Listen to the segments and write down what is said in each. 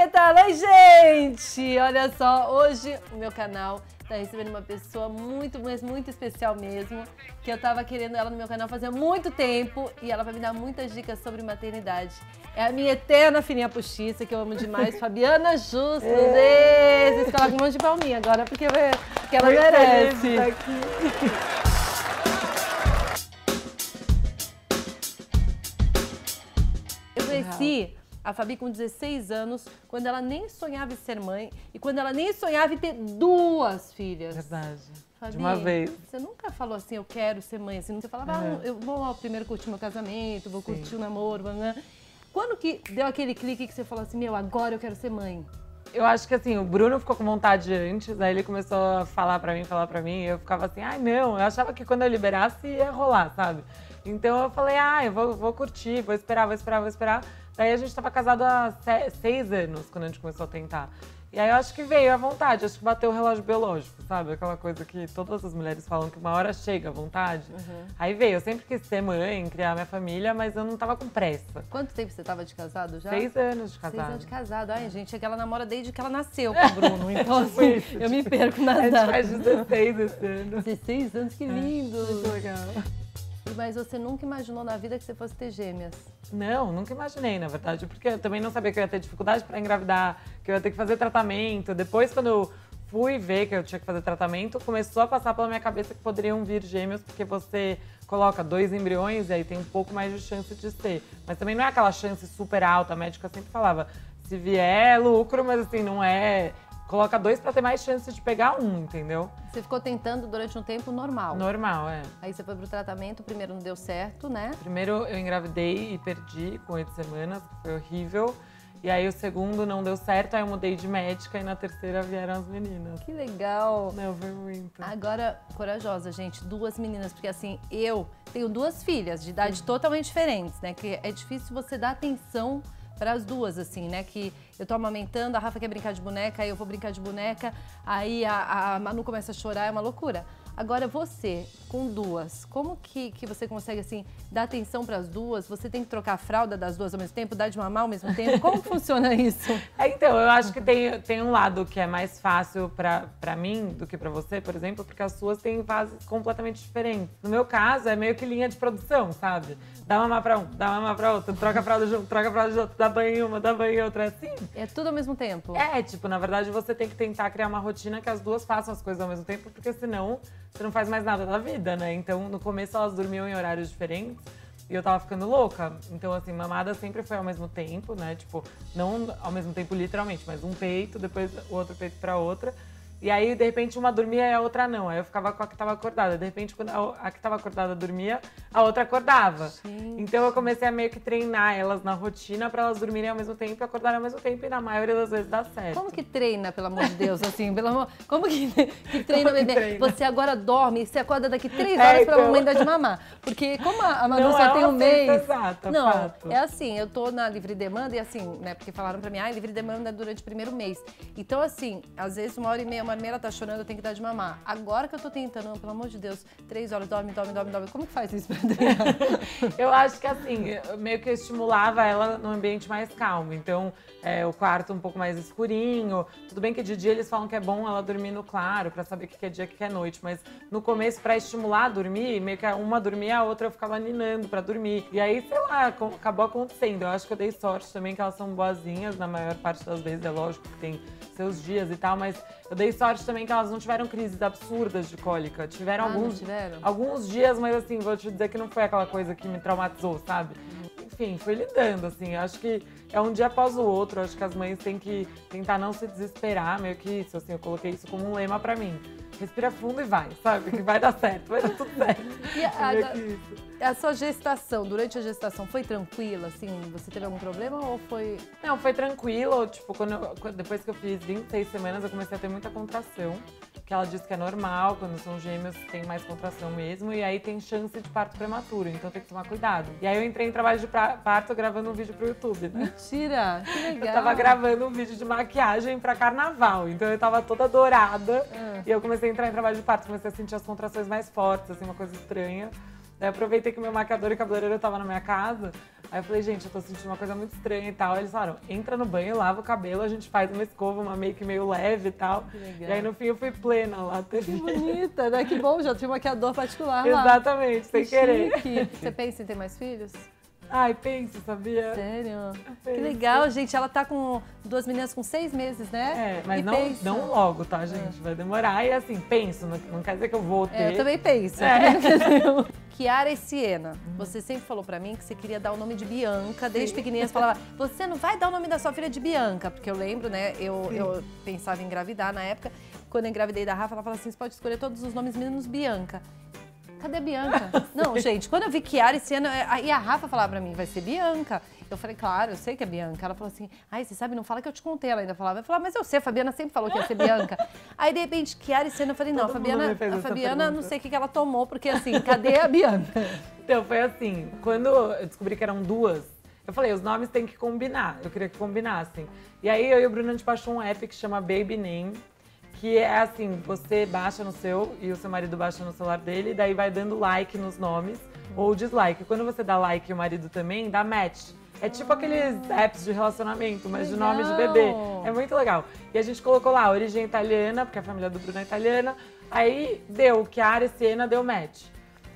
que tal? Oi, gente! Olha só, hoje o meu canal tá recebendo uma pessoa muito, mas muito especial mesmo, que eu tava querendo ela no meu canal fazia muito tempo e ela vai me dar muitas dicas sobre maternidade. É a minha eterna filhinha postiça, que eu amo demais, Fabiana Justo. É. Vocês colocam um monte de palminha agora, porque, porque ela muito merece. Eu conheci a Fabi com 16 anos, quando ela nem sonhava em ser mãe e quando ela nem sonhava em ter duas filhas. Verdade. Fabi, de uma vez. Você nunca falou assim, eu quero ser mãe, assim, você falava, ah, eu vou primeiro curtir meu casamento, vou Sim. curtir o namoro, blá, Quando que deu aquele clique que você falou assim, meu, agora eu quero ser mãe? Eu acho que assim, o Bruno ficou com vontade antes, aí ele começou a falar pra mim, falar pra mim, e eu ficava assim, ai não, eu achava que quando eu liberasse ia rolar, sabe? Então eu falei, ah, eu vou, vou curtir, vou esperar, vou esperar, vou esperar. Daí a gente estava casado há seis anos quando a gente começou a tentar. E aí eu acho que veio à vontade, acho que bateu o relógio biológico, sabe? Aquela coisa que todas as mulheres falam que uma hora chega a vontade. Uhum. Aí veio, eu sempre quis ser mãe, criar minha família, mas eu não tava com pressa. Quanto tempo você tava de casado já? Seis anos de casado. Seis anos de casado. Ai, gente, é que ela namora desde que ela nasceu com o Bruno. Então, assim, eu me perco nas datas. A gente faz 16 esse ano. 16 anos, que lindo. É, muito legal. Mas você nunca imaginou na vida que você fosse ter gêmeas? Não, nunca imaginei, na verdade, porque eu também não sabia que eu ia ter dificuldade para engravidar, que eu ia ter que fazer tratamento. Depois, quando eu fui ver que eu tinha que fazer tratamento, começou a passar pela minha cabeça que poderiam vir gêmeos, porque você coloca dois embriões e aí tem um pouco mais de chance de ser. Mas também não é aquela chance super alta, a médica sempre falava, se vier é lucro, mas assim, não é coloca dois para ter mais chance de pegar um, entendeu? Você ficou tentando durante um tempo normal? Normal, é. Aí você foi pro tratamento, primeiro não deu certo, né? Primeiro eu engravidei e perdi com oito semanas, foi horrível. E aí o segundo não deu certo, aí eu mudei de médica e na terceira vieram as meninas. Que legal! Não, foi muito. Agora, corajosa, gente, duas meninas, porque assim, eu tenho duas filhas de idade totalmente diferentes, né? Que é difícil você dar atenção para as duas, assim, né? Que eu tô amamentando, a Rafa quer brincar de boneca, aí eu vou brincar de boneca, aí a, a Manu começa a chorar, é uma loucura. Agora, você, com duas, como que, que você consegue, assim, dar atenção para as duas? Você tem que trocar a fralda das duas ao mesmo tempo, dar de mamar ao mesmo tempo? Como funciona isso? É, então, eu acho que tem, tem um lado que é mais fácil para mim do que para você, por exemplo, porque as suas têm fases completamente diferentes. No meu caso, é meio que linha de produção, sabe? Dá mamar para um, dá mamar para outro, troca a fralda junto, troca a fralda junto, dá banho uma, dá banho outra, é assim. É tudo ao mesmo tempo? É, tipo, na verdade, você tem que tentar criar uma rotina que as duas façam as coisas ao mesmo tempo, porque senão você não faz mais nada da vida, né? Então, no começo elas dormiam em horários diferentes e eu tava ficando louca. Então, assim, mamada sempre foi ao mesmo tempo, né? Tipo, não ao mesmo tempo literalmente, mas um peito, depois o outro peito pra outra. E aí, de repente, uma dormia e a outra não. Aí eu ficava com a que estava acordada. De repente, quando a que estava acordada dormia, a outra acordava. Gente. Então eu comecei a meio que treinar elas na rotina para elas dormirem ao mesmo tempo e acordarem ao mesmo tempo. E na maioria das vezes dá certo. Como que treina, pelo amor de Deus? Assim, pelo amor... Como que, que treina o bebê? Você agora dorme e você acorda daqui três é, horas é, então... pra mamãe dar de mamar. Porque como a Manu não só é tem um mês. Exata, não, fato. é assim, eu tô na livre demanda e assim, né? Porque falaram pra mim, ah, livre demanda é durante o primeiro mês. Então, assim, às vezes uma hora e meia, uma hora e meia ela tá chorando tem que dar de mamar. Agora que eu tô tentando, pelo amor de Deus, três horas, dorme, dorme, dorme, dorme. Como que faz isso pra Adriana? eu acho que assim, meio que estimulava ela num ambiente mais calmo. Então, é, o quarto um pouco mais escurinho. Tudo bem que de dia eles falam que é bom ela dormir no claro, para saber o que é dia e o que é noite. Mas no começo, para estimular a dormir, meio que uma dormia, a outra eu ficava ninando para dormir. E aí, sei lá, acabou acontecendo. Eu acho que eu dei sorte também que elas são boazinhas na maior parte das vezes. É lógico que tem seus dias e tal, mas eu dei sorte também que elas não tiveram crises absurdas de cólica. Tiveram ah, alguns, tiveram? alguns dias, mas assim, vou te dizer que não foi aquela coisa que me traumatizou, sabe? Enfim, fui lidando, assim. Acho que é um dia após o outro. Acho que as mães têm que tentar não se desesperar, meio que isso, assim. Eu coloquei isso como um lema pra mim. Respira fundo e vai, sabe? Que vai dar certo, vai dar tudo certo. E a, a, a, sua gestação, durante a gestação, foi tranquila, assim? Você teve algum problema ou foi... Não, foi tranquilo. Tipo, quando eu, depois que eu fiz 26 semanas, eu comecei a ter muita contração que ela diz que é normal, quando são gêmeos tem mais contração mesmo, e aí tem chance de parto prematuro, então tem que tomar cuidado. E aí eu entrei em trabalho de parto gravando um vídeo pro YouTube, né? Mentira! Que legal! Eu tava gravando um vídeo de maquiagem pra carnaval, então eu tava toda dourada, ah. e eu comecei a entrar em trabalho de parto, comecei a sentir as contrações mais fortes, assim, uma coisa estranha. Daí aproveitei que meu maquiador e cabeleireiro estavam na minha casa. Aí eu falei, gente, eu tô sentindo uma coisa muito estranha e tal. Eles falaram, entra no banho, lava o cabelo, a gente faz uma escova, uma make meio leve e tal. E aí no fim eu fui plena lá. Que bonita, né? Que bom, já tinha um maquiador particular lá. Exatamente, sem que querer. Chique. Você pensa em ter mais filhos? Ai, penso, sabia? Sério? Penso. Que legal, gente. Ela tá com duas meninas com seis meses, né? É, mas não, não logo, tá, gente? É. Vai demorar. E assim, penso, não, não quer dizer que eu vou ter. É, eu também penso. É. Kiara e Siena, você sempre falou para mim que você queria dar o nome de Bianca. Desde pequenininha você falava, você não vai dar o nome da sua filha de Bianca. Porque eu lembro, né, eu, eu pensava em engravidar na época. Quando eu engravidei da Rafa, ela falava assim, você pode escolher todos os nomes menos Bianca. Cadê a Bianca? não, gente, quando eu vi Kiara e Siena, é, e a Rafa falava pra mim, vai ser Bianca. Eu falei, claro, eu sei que é Bianca. Ela falou assim, ai, você sabe, não fala que eu te contei. Ela ainda falava, eu falava, mas eu sei, a Fabiana sempre falou que ia ser Bianca. Aí, de repente, Kiara e Siena, eu falei, não, Todo a Fabiana, a Fabiana não sei o que, que ela tomou, porque assim, cadê a Bianca? Então, foi assim, quando eu descobri que eram duas, eu falei, os nomes têm que combinar. Eu queria que combinassem. E aí, eu e o Bruno, a gente baixou um app que chama Baby Name que é assim, você baixa no seu e o seu marido baixa no celular dele, e daí vai dando like nos nomes ou dislike. Quando você dá like e o marido também, dá match. É tipo aqueles apps de relacionamento, mas de nome de bebê. É muito legal. E a gente colocou lá, origem italiana, porque a família do Bruno é italiana. Aí deu Chiara e Siena, deu match.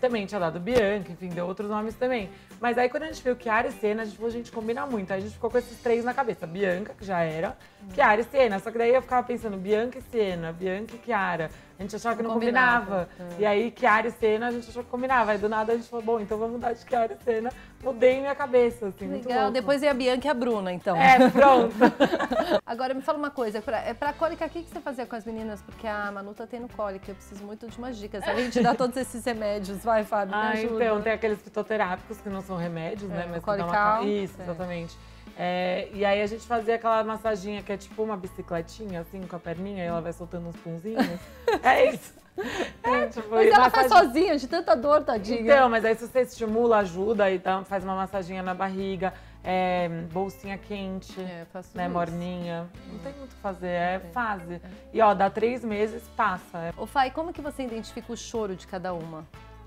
Também tinha dado Bianca, enfim, deu outros nomes também. Mas aí quando a gente viu Chiara e Siena, a gente falou, gente, combina muito. Aí a gente ficou com esses três na cabeça. Bianca, que já era, Chiara e Siena. Só que daí eu ficava pensando, Bianca e Siena, Bianca e Chiara. A gente achava que não, não combinava. combinava. É. E aí, Chiara e Senna, a gente achou que combinava. Aí do nada a gente falou, bom, então vamos mudar de Chiara e Senna. Mudei minha cabeça, assim, Legal. Depois é a Bianca e a Bruna, então. É, pronto. Agora me fala uma coisa, pra, é pra cólica, o que, que você fazia com as meninas? Porque a Manu tá tendo cólica, eu preciso muito de umas dicas. A gente dá todos esses remédios, vai, Fábio, Ah, então, tem aqueles fitoterápicos que não são remédios, né, é, né? Mas dá uma... Isso, exatamente. É, e aí a gente fazia aquela massaginha que é tipo uma bicicletinha, assim, com a perninha, e ela vai soltando uns punzinhos. é isso. É, tipo, mas ela massagem... faz sozinha, de tanta dor, tadinha. Então, mas aí se você estimula, ajuda, então faz uma massaginha na barriga, é, bolsinha quente, é, né, isso. morninha. Não tem muito o que fazer, é fase. É. E ó, dá três meses, passa. Ô Fai, como que você identifica o choro de cada uma?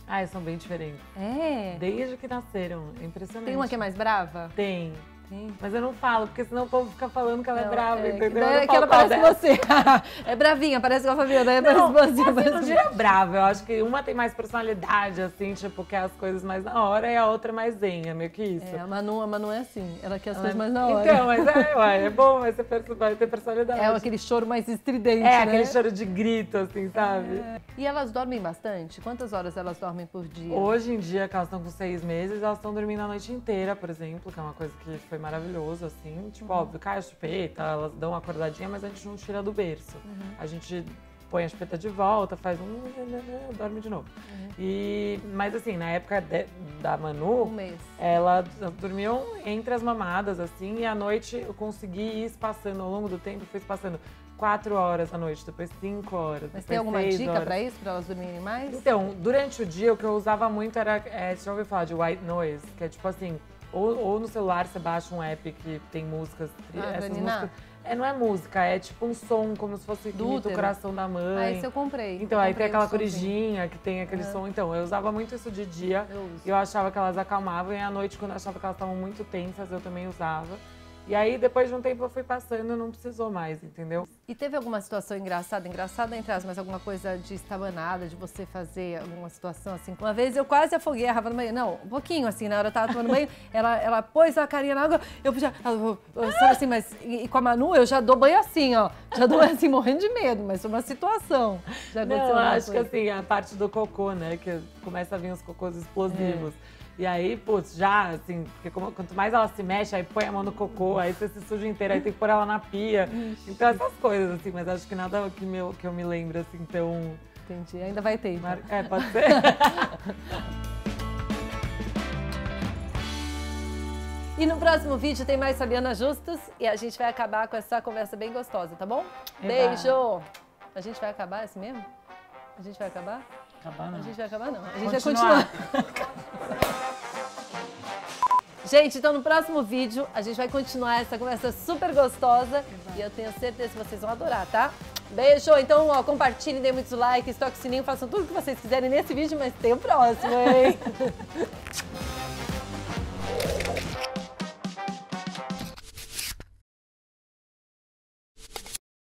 Ah, são bem diferentes. É? Desde que nasceram, é impressionante. Tem uma que é mais brava? Tem. Mas eu não falo, porque senão o povo fica falando que ela é não, é brava, é, entendeu? É que ela parece dela. você. é bravinha, parece com a Fabiana, é não, parece você. Assim, não diria brava, eu acho que uma tem mais personalidade, assim, tipo, quer as coisas mais na hora e a outra mais zenha, meio que isso. É, a Manu, a Manu é assim, ela quer as ela coisas mais na hora. Então, mas é, ué, é bom, mas você vai ter personalidade. É aquele choro mais estridente, É, né? aquele choro de grito, assim, sabe? É. E elas dormem bastante? Quantas horas elas dormem por dia? Hoje em dia, que elas estão com seis meses, elas estão dormindo a noite inteira, por exemplo, que é uma coisa que foi maravilhoso, assim. Tipo, uhum. óbvio, cai a chupeta, elas dão uma acordadinha, mas a gente não tira do berço. Uhum. A gente põe a chupeta de volta, faz um. dorme de novo. Uhum. E, mas assim, na época de, da Manu, um ela dormiam entre as mamadas, assim, e à noite eu consegui ir espaçando ao longo do tempo, fui espaçando quatro horas à noite, depois cinco horas. Mas tem alguma dica para isso, para elas dormirem mais? Então, durante o dia o que eu usava muito era. É, você já ouviu falar de white noise, que é tipo assim ou, ou no celular você baixa um app que tem músicas. Ah, essas músicas. É, não é música, é tipo um som, como se fosse Do coração da mãe. Ah, esse eu comprei. Então, eu aí comprei tem aquela corujinha que tem aquele som. Então, eu usava muito isso de dia. Eu, eu achava que elas acalmavam. E à noite, quando eu achava que elas estavam muito tensas, eu também usava. E aí, depois de um tempo, eu fui passando e não precisou mais, entendeu? E teve alguma situação engraçada? Engraçada, entre as, mas alguma coisa de estabanada, de você fazer alguma situação assim? Uma vez eu quase afoguei a Rafa no banho. Não, um pouquinho assim, na hora eu tava tomando banho, ela, ela pôs a carinha na água, eu já. Sabe assim, mas. E, e, com a Manu eu já dou banho assim, ó. Já dou assim, morrendo de medo, mas foi uma situação. Já aconteceu Não, acho coisa. que assim, a parte do cocô, né? Que começa a vir os cocôs explosivos. É. E aí, putz, já, assim, porque como, quanto mais ela se mexe, aí põe a mão no cocô, aí você se suja inteira, aí tem que pôr ela na pia. Então, essas coisas, assim, mas acho que nada que, meu, que eu me lembro, assim, tão. Entendi. Ainda vai ter. Então. É, pode ser. E no próximo vídeo tem mais Fabiana Justus e a gente vai acabar com essa conversa bem gostosa, tá bom? Eba. Beijo! A gente vai acabar assim mesmo? A gente vai acabar? Acabar não. A gente vai acabar não. A gente continuar. vai continuar. Gente, então no próximo vídeo a gente vai continuar essa conversa super gostosa e eu tenho certeza que vocês vão adorar, tá? Beijo! Então, ó, compartilhem, dêem muitos likes, toquem o sininho, façam tudo o que vocês quiserem nesse vídeo, mas tem o próximo, hein?